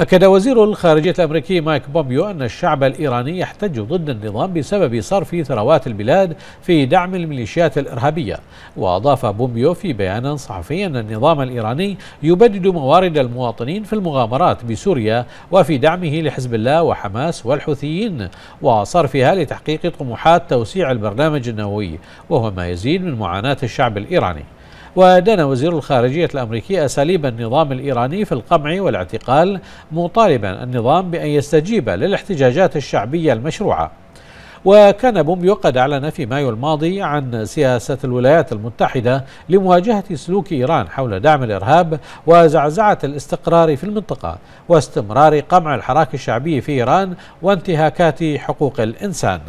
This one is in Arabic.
أكد وزير الخارجية الأمريكي مايك بومبيو أن الشعب الإيراني يحتج ضد النظام بسبب صرف ثروات البلاد في دعم الميليشيات الإرهابية. وأضاف بومبيو في بيان صحفي أن النظام الإيراني يبدد موارد المواطنين في المغامرات بسوريا وفي دعمه لحزب الله وحماس والحوثيين وصرفها لتحقيق طموحات توسيع البرنامج النووي وهو ما يزيد من معاناة الشعب الإيراني. ودان وزير الخارجية الأمريكي أساليب النظام الإيراني في القمع والاعتقال مطالبا النظام بأن يستجيب للاحتجاجات الشعبية المشروعة. وكان بومبيو قد أعلن في مايو الماضي عن سياسة الولايات المتحدة لمواجهة سلوك إيران حول دعم الإرهاب وزعزعة الاستقرار في المنطقة واستمرار قمع الحراك الشعبي في إيران وانتهاكات حقوق الإنسان.